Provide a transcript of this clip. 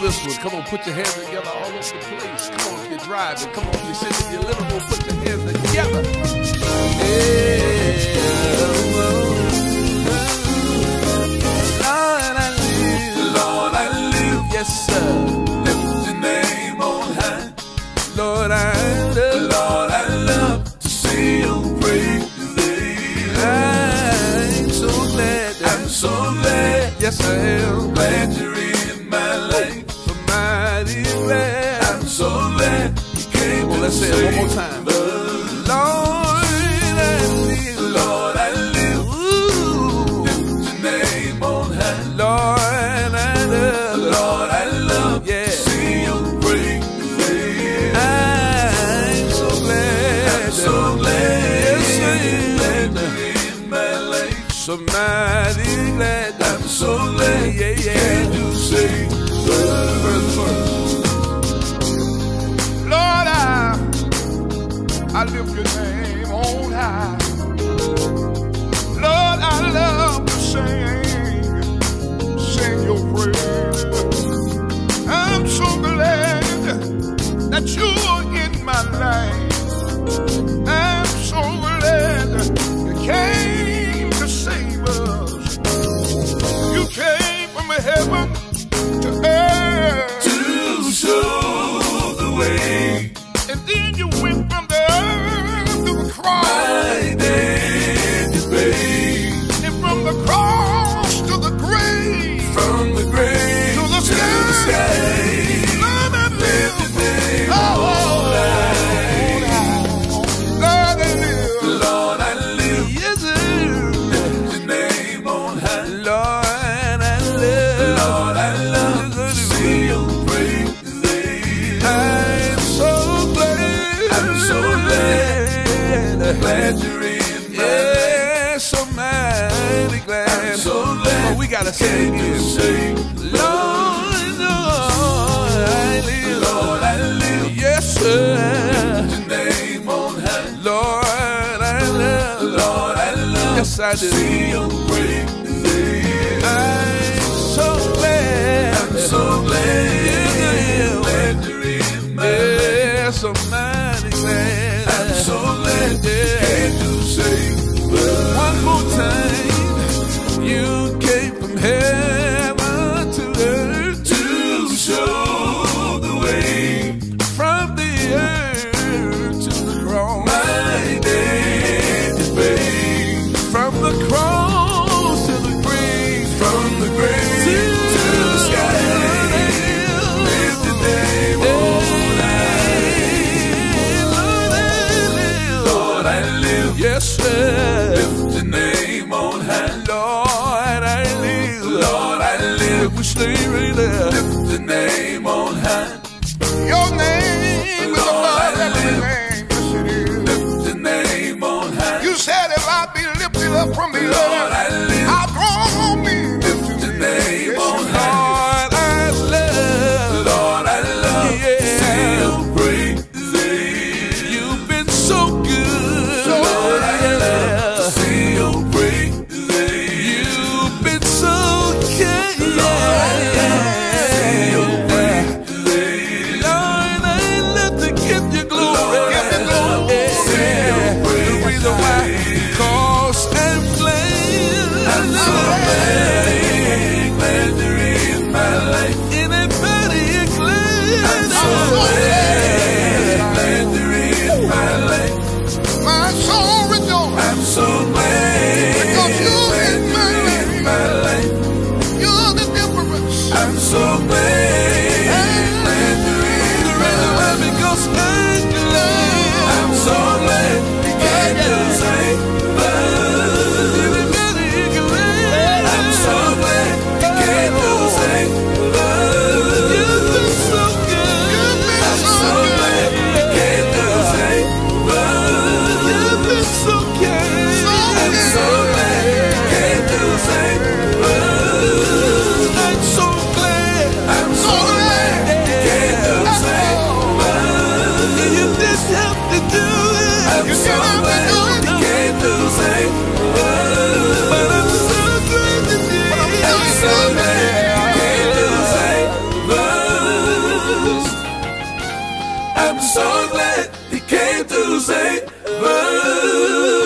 house. Come on, put your hands together all over the place. Come on, if you're driving. Come on, if you're sitting in your living room, put your hands together. Yeah. Lord, I live. Lord, I live, Yes, sir. lift your name on high. Lord, I live. Lord, let's say it one more time. Lord, I live. Lord, I live, Ooh. lift your name on high. Lord, I love. Lord, I love Yeah. see you praise thee. I'm so glad. I'm so glad, Yes, I am. glad in my life. So glad. I'm so glad Yeah, yeah. came to glad. I'm so glad Oh, we gotta say to again. Lord, Lord, I live. Lord, I live, Yes, sir. your name on high. Lord, I love. Lord, I love Yes, I do. see you praise. I'm so glad. I'm so glad, Yeah. glad you're in my life. that I live, Lord, I live. with slavery. there. Lift the name on high. Your name Lord, is above every name. Yes, it is. Lift the name on high. You said if I be lifted up from the earth. so glad he came to save us.